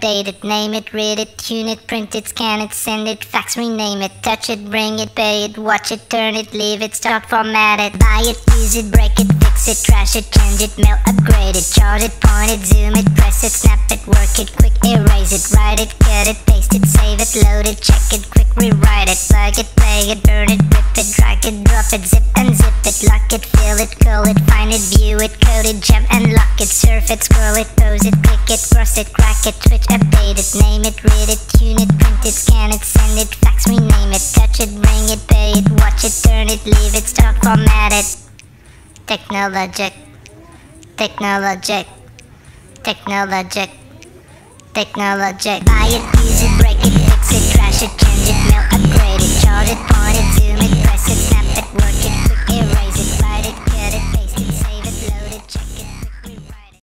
Date it, name it, read it, tune it, print it, scan it, send it, fax, rename it, touch it, bring it, pay it, watch it, turn it, leave it, start, format it, buy it, use it, break it, fix it, trash it, change it, mail, upgrade it, chart it, point it, zoom it, press it, snap it, work it, quick erase it, write it, cut it, paste it, save it, load it, check it, quick rewrite it, plug it, play it, burn it, rip it, drag it, drop it, zip and zip it, lock it, fill it, curl it, find it, view it, code it, jump and lock it, surf it, scroll it, pose it, click it, cross it, crack it, switch, update it, name it, read it, tune it, print it, scan it, send it, fax, rename it, touch it, ring it, pay it, watch it, turn it, leave it, start, format it. Technologic, technologic, technologic, technologic. Buy it, use it, break it,